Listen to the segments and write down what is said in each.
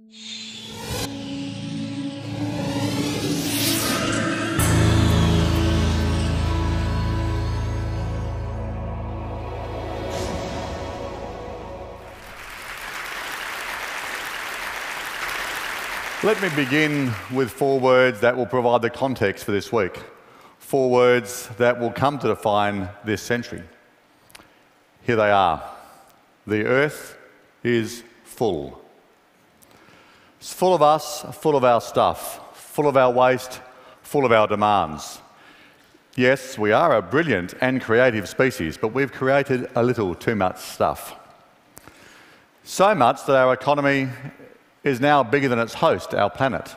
Let me begin with four words that will provide the context for this week. Four words that will come to define this century. Here they are The earth is full. It's full of us, full of our stuff, full of our waste, full of our demands. Yes, we are a brilliant and creative species, but we've created a little too much stuff. So much that our economy is now bigger than its host, our planet.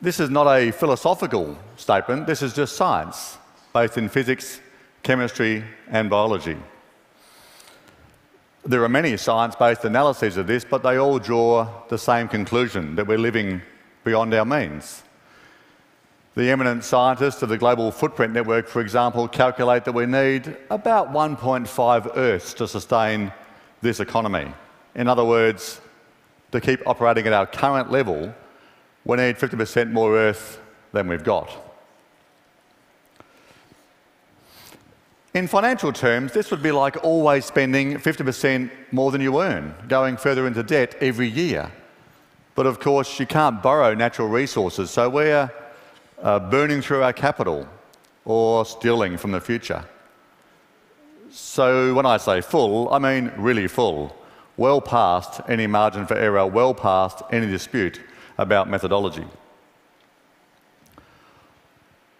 This is not a philosophical statement, this is just science, based in physics, chemistry, and biology. There are many science based analyses of this, but they all draw the same conclusion that we're living beyond our means. The eminent scientists of the Global Footprint Network, for example, calculate that we need about 1.5 Earths to sustain this economy. In other words, to keep operating at our current level, we need 50% more Earth than we've got. In financial terms, this would be like always spending 50% more than you earn, going further into debt every year. But of course, you can't borrow natural resources, so we're uh, burning through our capital or stealing from the future. So when I say full, I mean really full well past any margin for error, well past any dispute about methodology.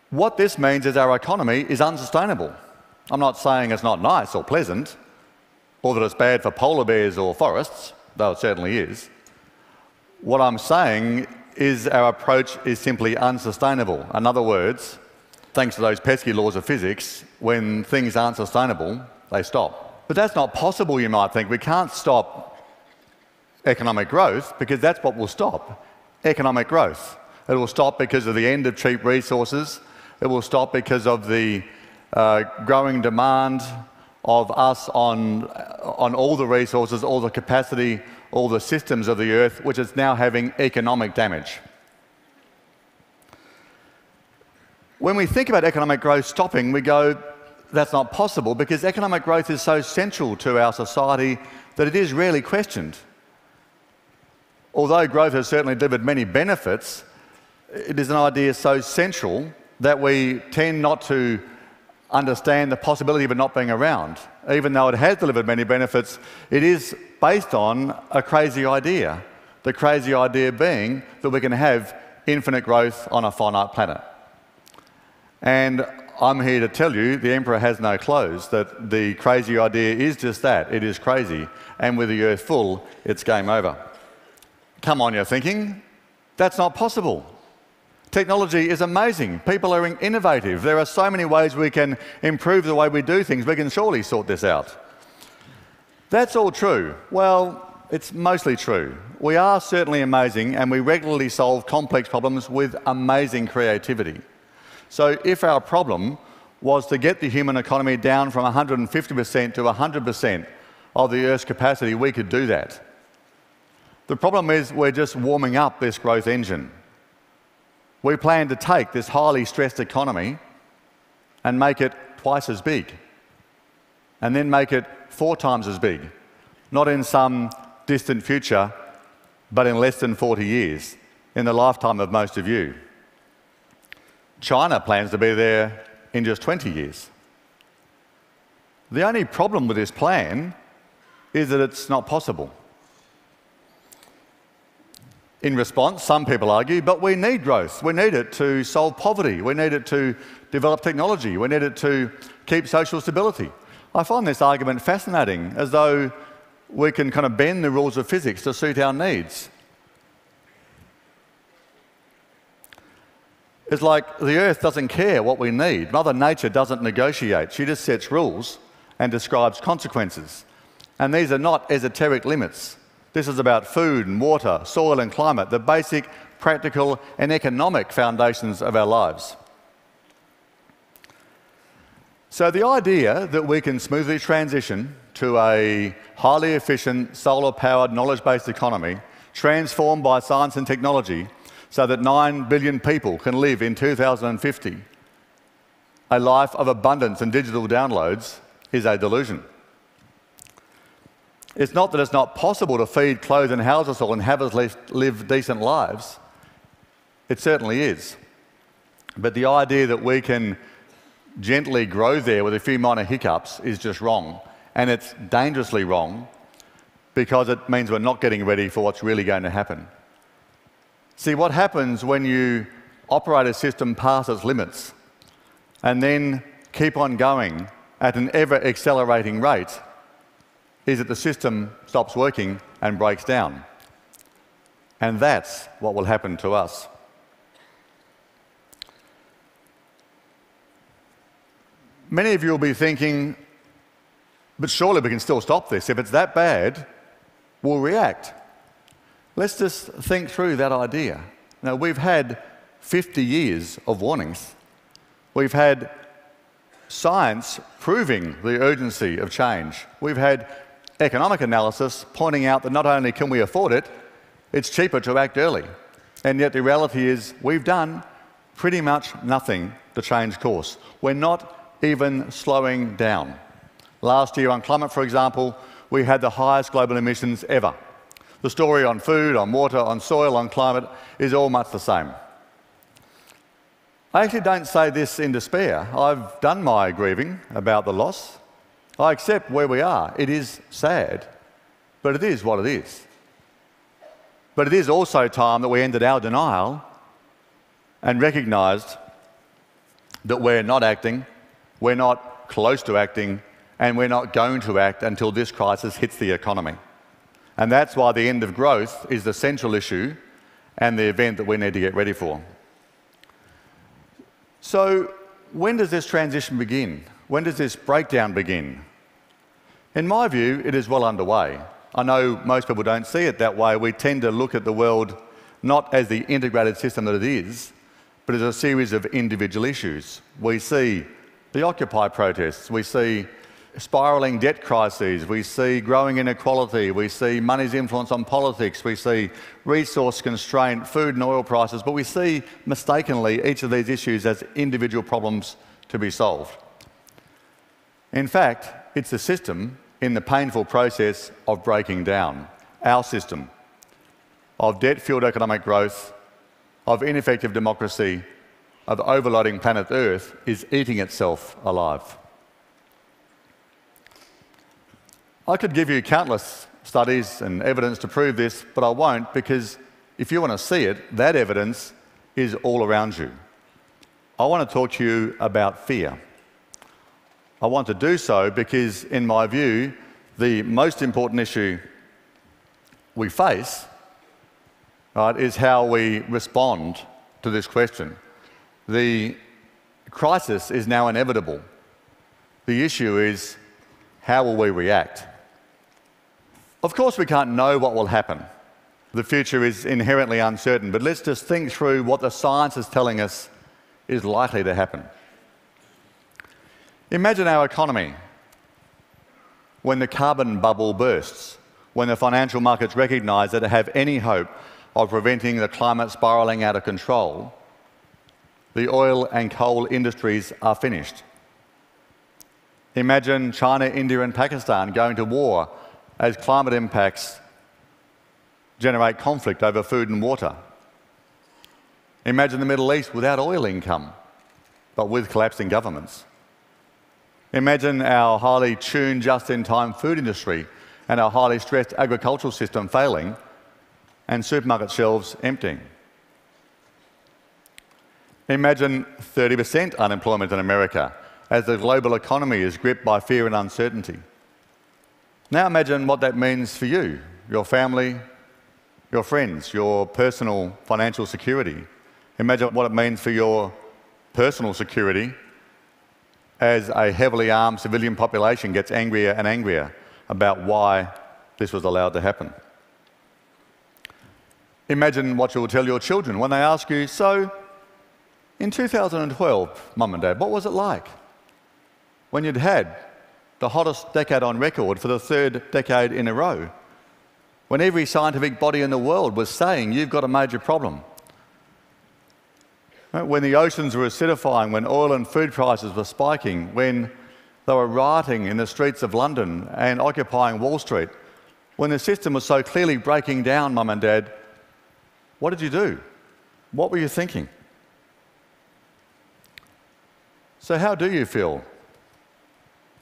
What this means is our economy is unsustainable. I'm not saying it's not nice or pleasant, or that it's bad for polar bears or forests, though it certainly is. What I'm saying is our approach is simply unsustainable. In other words, thanks to those pesky laws of physics, when things aren't sustainable, they stop. But that's not possible, you might think. We can't stop economic growth because that's what will stop economic growth. It will stop because of the end of cheap resources. It will stop because of the Uh, growing demand of us on, on all the resources, all the capacity, all the systems of the earth, which is now having economic damage. When we think about economic growth stopping, we go, that's not possible because economic growth is so central to our society that it is rarely questioned. Although growth has certainly delivered many benefits, it is an idea so central that we tend not to understand the possibility of it not being around. Even though it has delivered many benefits, it is based on a crazy idea. The crazy idea being that we can have infinite growth on a finite planet. And I'm here to tell you the emperor has no clothes, that the crazy idea is just that it is crazy. And with the earth full, it's game over. Come on, you're thinking. That's not possible. Technology is amazing. People are innovative. There are so many ways we can improve the way we do things. We can surely sort this out. That's all true. Well, it's mostly true. We are certainly amazing and we regularly solve complex problems with amazing creativity. So if our problem was to get the human economy down from 150% to 100% of the Earth's capacity, we could do that. The problem is we're just warming up this growth engine. We plan to take this highly stressed economy and make it twice as big, and then make it four times as big, not in some distant future, but in less than 40 years, in the lifetime of most of you. China plans to be there in just 20 years. The only problem with this plan is that it's not possible. In response, some people argue, but we need growth. We need it to solve poverty. We need it to develop technology. We need it to keep social stability. I find this argument fascinating, as though we can kind of bend the rules of physics to suit our needs. It's like the earth doesn't care what we need. Mother Nature doesn't negotiate. She just sets rules and describes consequences. And these are not esoteric limits. This is about food and water, soil and climate, the basic practical and economic foundations of our lives. So, the idea that we can smoothly transition to a highly efficient, solar powered, knowledge based economy transformed by science and technology so that 9 billion people can live in 2050 a life of abundance and digital downloads is a delusion. It's not that it's not possible to feed, clothe, and house us all and have us live decent lives. It certainly is. But the idea that we can gently grow there with a few minor hiccups is just wrong. And it's dangerously wrong because it means we're not getting ready for what's really going to happen. See, what happens when you operate a system past its limits and then keep on going at an ever accelerating rate is that the system stops working and breaks down. And that's what will happen to us. Many of you will be thinking, but surely we can still stop this. If it's that bad, we'll react. Let's just think through that idea. Now, we've had 50 years of warnings. We've had science proving the urgency of change. We've had economic analysis pointing out that not only can we afford it, it's cheaper to act early. And yet the reality is we've done pretty much nothing to change course. We're not even slowing down. Last year on climate, for example, we had the highest global emissions ever. The story on food, on water, on soil, on climate is all much the same. I actually don't say this in despair. I've done my grieving about the loss. I accept where we are. It is sad, but it is what it is. But it is also time that we ended our denial and recognised that we're not acting, we're not close to acting, and we're not going to act until this crisis hits the economy. And that's why the end of growth is the central issue and the event that we need to get ready for. So, when does this transition begin? When does this breakdown begin? In my view, it is well underway. I know most people don't see it that way. We tend to look at the world not as the integrated system that it is, but as a series of individual issues. We see the Occupy protests, we see spiralling debt crises, we see growing inequality, we see money's influence on politics, we see resource constraint, food and oil prices, but we see mistakenly each of these issues as individual problems to be solved. In fact, it's the system in the painful process of breaking down, our system, of debt fueled economic growth, of ineffective democracy, of overloading planet Earth, is eating itself alive. I could give you countless studies and evidence to prove this, but I won't because if you want to see it, that evidence is all around you. I want to talk to you about fear. I want to do so because, in my view, the most important issue we face right, is how we respond to this question. The crisis is now inevitable. The issue is how will we react? Of course, we can't know what will happen. The future is inherently uncertain, but let's just think through what the science is telling us is likely to happen. Imagine our economy when the carbon bubble bursts, when the financial markets recognise that to have any hope of preventing the climate spiralling out of control, the oil and coal industries are finished. Imagine China, India, and Pakistan going to war as climate impacts generate conflict over food and water. Imagine the Middle East without oil income, but with collapsing governments. Imagine our highly tuned just in time food industry and our highly stressed agricultural system failing and supermarket shelves emptying. Imagine 30% unemployment in America as the global economy is gripped by fear and uncertainty. Now imagine what that means for you, your family, your friends, your personal financial security. Imagine what it means for your personal security as a heavily armed civilian population gets angrier and angrier about why this was allowed to happen. Imagine what you will tell your children when they ask you, So, in 2012, mum and dad, what was it like? when you'd had the hottest decade on record for the third decade in a row, when every scientific body in the world was saying you've got a major problem. When the oceans were acidifying, when oil and food prices were spiking, when they were rioting in the streets of London and occupying Wall Street, when the system was so clearly breaking down, mum and dad, what did you do? What were you thinking? So, how do you feel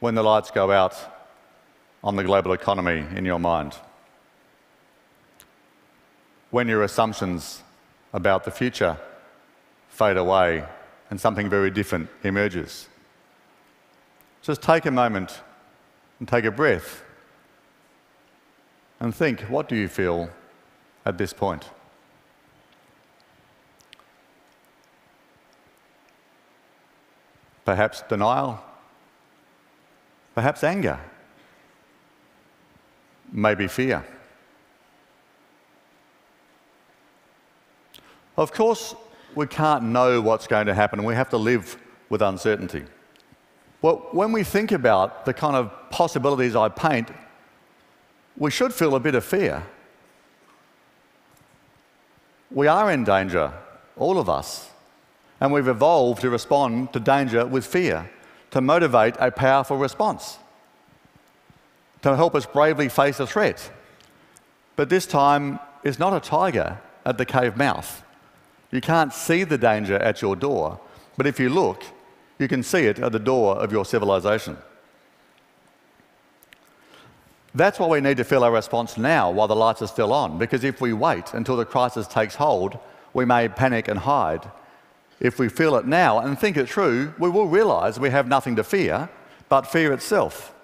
when the lights go out on the global economy in your mind? When your assumptions about the future fade away and something very different emerges? Just take a moment and take a breath and think what do you feel at this point? Perhaps denial, perhaps anger, maybe fear. Of course, we can't know what's going to happen, and we have to live with uncertainty. Well, when we think about the kind of possibilities I paint, we should feel a bit of fear. We are in danger, all of us, and we've evolved to respond to danger with fear, to motivate a powerful response, to help us bravely face a threat. But this time, it's not a tiger at the cave mouth. You can't see the danger at your door, but if you look, you can see it at the door of your civilization. That's why we need to feel our response now while the lights are still on, because if we wait until the crisis takes hold, we may panic and hide. If we feel it now and think it through, we will realize we have nothing to fear but fear itself.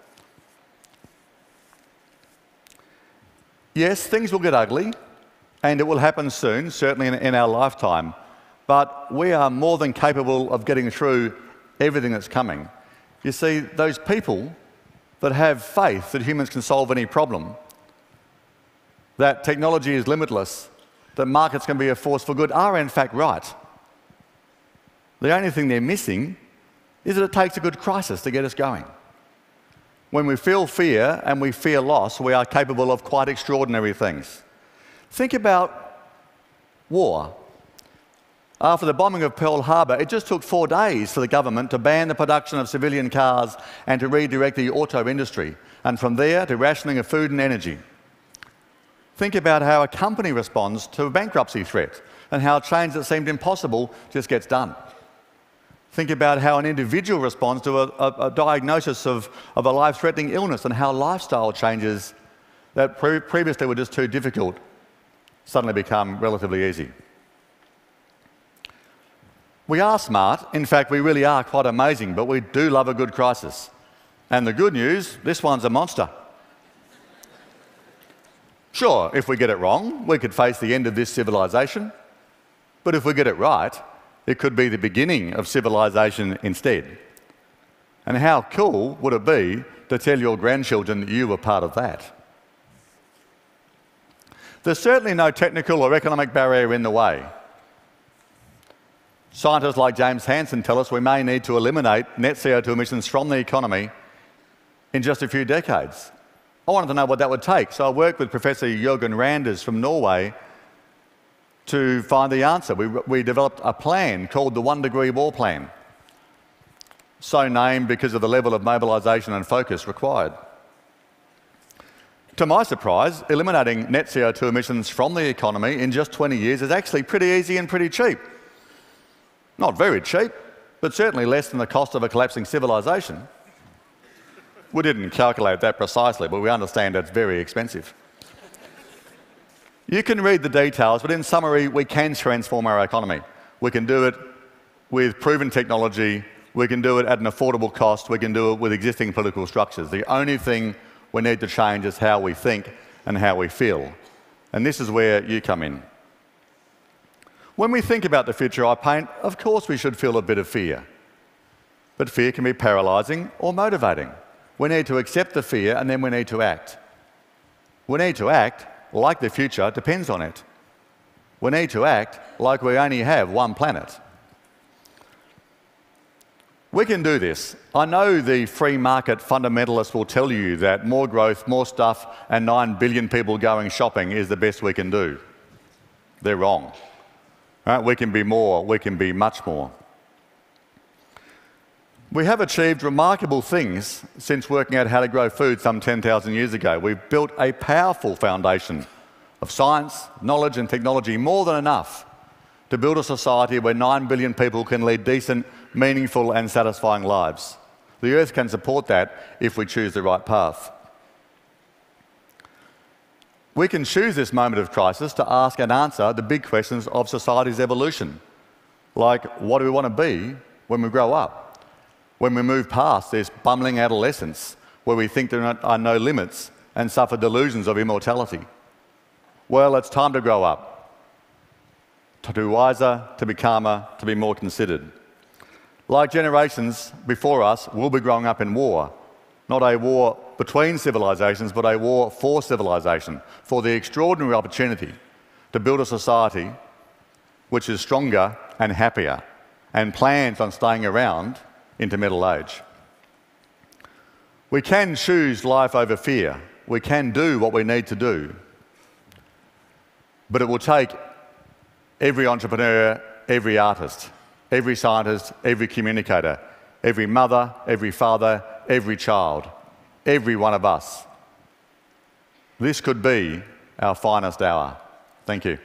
Yes, things will get ugly, and it will happen soon, certainly in, in our lifetime. But we are more than capable of getting through everything that's coming. You see, those people that have faith that humans can solve any problem, that technology is limitless, that markets can be a force for good, are in fact right. The only thing they're missing is that it takes a good crisis to get us going. When we feel fear and we fear loss, we are capable of quite extraordinary things. Think about war. After the bombing of Pearl Harbor, it just took four days for the government to ban the production of civilian cars and to redirect the auto industry, and from there to rationing of food and energy. Think about how a company responds to a bankruptcy threat and how change that seemed impossible just gets done. Think about how an individual responds to a, a, a diagnosis of, of a life threatening illness and how lifestyle changes that pre previously were just too difficult suddenly become relatively easy. We are smart. In fact, we really are quite amazing, but we do love a good crisis. And the good news this one's a monster. Sure, if we get it wrong, we could face the end of this civilization. But if we get it right, it could be the beginning of civilization instead. And how cool would it be to tell your grandchildren that you were part of that? There's certainly no technical or economic barrier in the way. Scientists like James Hansen tell us we may need to eliminate net CO2 emissions from the economy in just a few decades. I wanted to know what that would take, so I worked with Professor Jørgen Randers from Norway to find the answer. We, we developed a plan called the One Degree War Plan, so named because of the level of mobilisation and focus required. To my surprise, eliminating net CO2 emissions from the economy in just 20 years is actually pretty easy and pretty cheap. Not very cheap, but certainly less than the cost of a collapsing civilization. We didn't calculate that precisely, but we understand it's very expensive. You can read the details, but in summary, we can transform our economy. We can do it with proven technology, we can do it at an affordable cost, we can do it with existing political structures. The only thing we need to change is how we think and how we feel. And this is where you come in. When we think about the future I paint, of course we should feel a bit of fear. But fear can be paralysing or motivating. We need to accept the fear and then we need to act. We need to act like the future depends on it. We need to act like we only have one planet. We can do this. I know the free market fundamentalists will tell you that more growth, more stuff, and 9 billion people going shopping is the best we can do. They're wrong. Right? We can be more, we can be much more. We have achieved remarkable things since working out how to grow food some 10,000 years ago. We've built a powerful foundation of science, knowledge, and technology, more than enough to build a society where 9 billion people can lead decent, meaningful, and satisfying lives. The earth can support that if we choose the right path. We can choose this moment of crisis to ask and answer the big questions of society's evolution, like what do we want to be when we grow up? When we move past this bumbling adolescence where we think there are no limits and suffer delusions of immortality. Well, it's time to grow up to be wiser, to be calmer, to be more considered. Like generations before us, we'll be growing up in war. Not a war between civilizations, but a war for civilization, for the extraordinary opportunity to build a society which is stronger and happier and plans on staying around into middle age. We can choose life over fear. We can do what we need to do. But it will take every entrepreneur, every artist, every scientist, every communicator, every mother, every father, every child, every one of us. This could be our finest hour. Thank you.